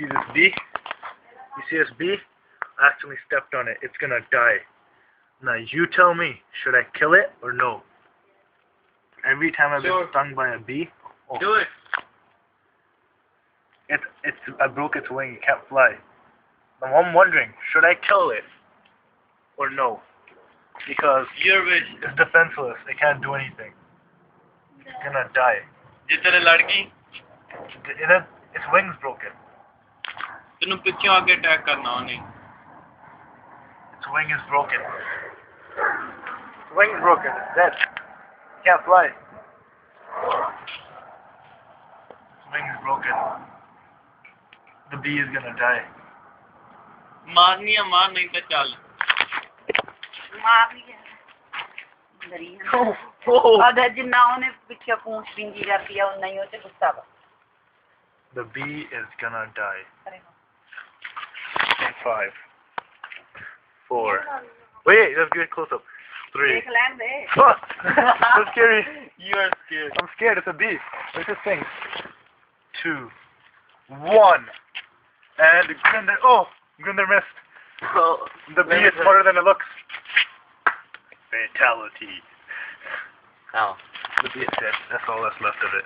see this bee? You see this bee? I accidentally stepped on it. It's gonna die. Now you tell me, should I kill it or no? Every time I've sure. been stung by a bee. Oh, Do it. It it's I broke its wing. It can't fly. Now I'm wondering, should I kill it or no? Because Your wish. it's defenseless. It can't do anything. It's gonna die. It's, it's wings broken. ਤੈਨੂੰ ਪਿੱਛੋਂ ਆ ਕੇ attack ਕਰਨਾ ਉਹਨੇ Its wing is broken. Its wing is broken. It's dead. It can't fly. Its wing is broken. The bee is gonna die. ਮਾਰਨੀ ਆ ਮਾਰ ਨਹੀਂ ਤਾਂ ਚੱਲ ਮਾਰ ਲਈ ਅੰਦਰ ਹੀ Oh, oh. ਆਦਾ ਜਿੰਨਾ ਉਹਨੇ ਪਿੱਛੇ ਪੂੰਛ ਪਿੰਜੀ ਕਰਦੀ ਆ ਉਨਾ ਹੀ ਉਹ ਤੇ ਗੁੱਸਾ ਵਾ The bee is gonna die. five, four. Wait, let's get a close up. Three. Fuck! so scary. You are scared. I'm scared. It's a bee. Look at this thing. Two, one, and Grinder. Oh, Grinder missed. Oh, the bee is smarter than it looks. Fatality. Oh. The bee is dead. That's all that's left of it.